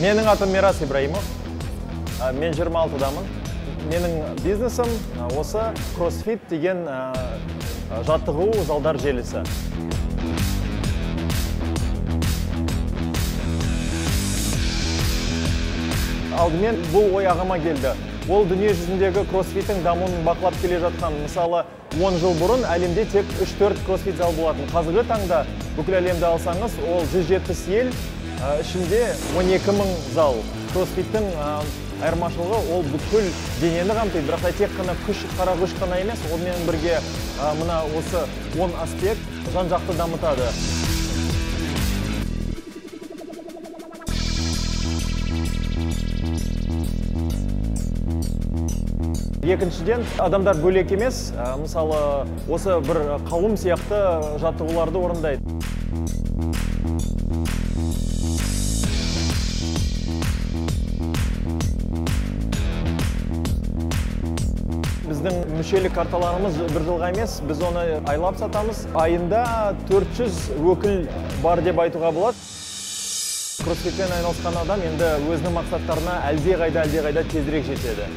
менің атым мирас ибраимов. Мен 26-дамын менің бизнесім осы кроссфит деген жаттығу залдар желісі. Алдымен бұл ой ағама келді. Ол дүние жүзіндегі кроссфиттің дамуын бақылап келе жатқан мысалы 10 жыл бұрын әлемде тек 3-4 кроссфит зал болатын. Қазіргі таңда бүкіл әлемді алсаңыз ол 170 ел ішінде 12 мың зал. Кроссфиттің ә, айырмашылығы ол бүкіл денені қамтиды. Бірақ та тек қана күш қара күш қана емес онымен бірге ә, мына осы 10 аспект жан жақты дамытады. Екіншіден адамдар бөлек емес ә, мысалы осы бір қауым сияқты жаттығуларды орындайды. Біздің мүшелік карталарымыз бір жылға емес біз оны айлап сатамыз. Айында 400 өкіл бар деп айтуға болады. Кроссфитпен айналысқан адам енді өзінің мақсаттарына әлдеқайда әлдеқайда тезірек жетеді.